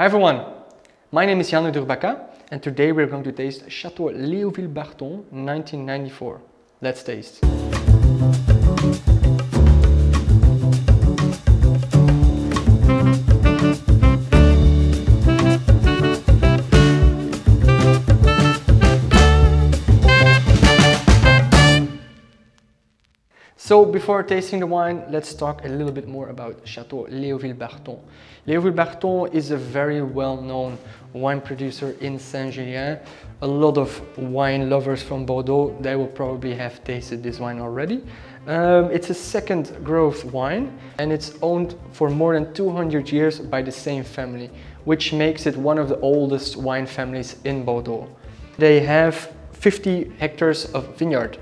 Hi everyone, my name is Jan Durbaka and today we're going to taste Chateau Léoville Barton 1994. Let's taste. So before tasting the wine, let's talk a little bit more about Chateau Léoville Barton. Léoville Barton is a very well-known wine producer in Saint-Julien. A lot of wine lovers from Bordeaux, they will probably have tasted this wine already. Um, it's a second growth wine and it's owned for more than 200 years by the same family, which makes it one of the oldest wine families in Bordeaux. They have 50 hectares of vineyard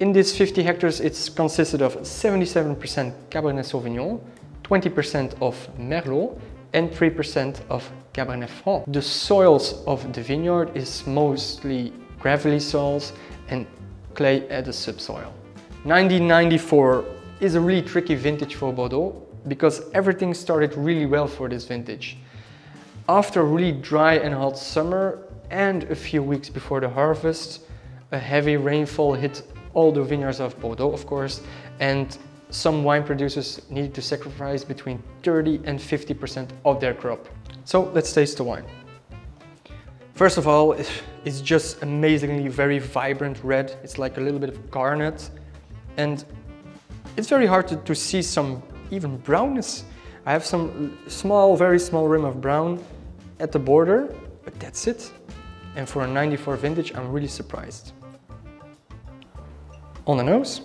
in these 50 hectares, it's consisted of 77% Cabernet Sauvignon, 20% of Merlot, and 3% of Cabernet Franc. The soils of the vineyard is mostly gravelly soils and clay at the subsoil. 1994 is a really tricky vintage for Bordeaux because everything started really well for this vintage. After a really dry and hot summer and a few weeks before the harvest, a heavy rainfall hit all the vineyards of Bordeaux, of course, and some wine producers needed to sacrifice between 30 and 50% of their crop. So let's taste the wine. First of all, it's just amazingly very vibrant red. It's like a little bit of garnet and it's very hard to, to see some even brownness. I have some small, very small rim of brown at the border, but that's it. And for a 94 vintage, I'm really surprised on the nose.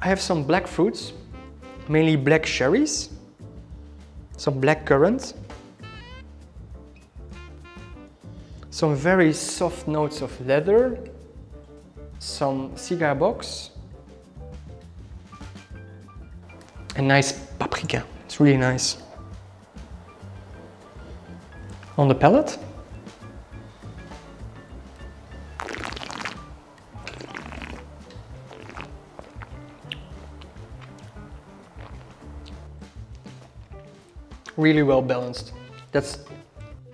I have some black fruits, mainly black cherries, some black currants, some very soft notes of leather, some cigar box, a nice paprika. It's really nice. On the palate. Really well balanced. That's,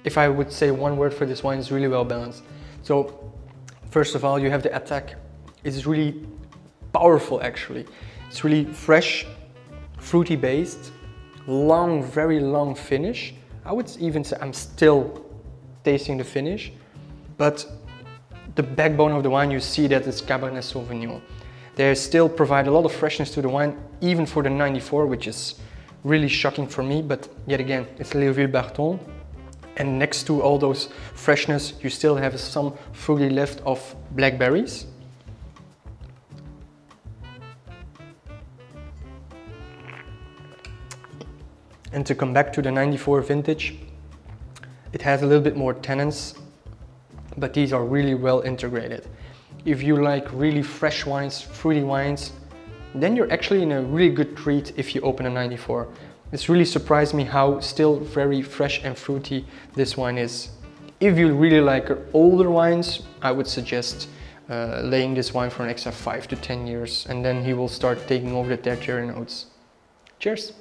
if I would say one word for this wine, is really well balanced. So, first of all, you have the attack. It's really powerful actually. It's really fresh, fruity based, long, very long finish I would even say I'm still tasting the finish, but the backbone of the wine, you see that it's Cabernet Sauvignon. They still provide a lot of freshness to the wine, even for the 94, which is really shocking for me, but yet again, it's Léoville Barton. And next to all those freshness, you still have some fruity left of blackberries. And to come back to the 94 vintage, it has a little bit more tannins, but these are really well integrated. If you like really fresh wines, fruity wines, then you're actually in a really good treat if you open a 94. It's really surprised me how still very fresh and fruity this wine is. If you really like older wines, I would suggest uh, laying this wine for an extra 5 to 10 years and then he will start taking over the tertiary notes. Cheers!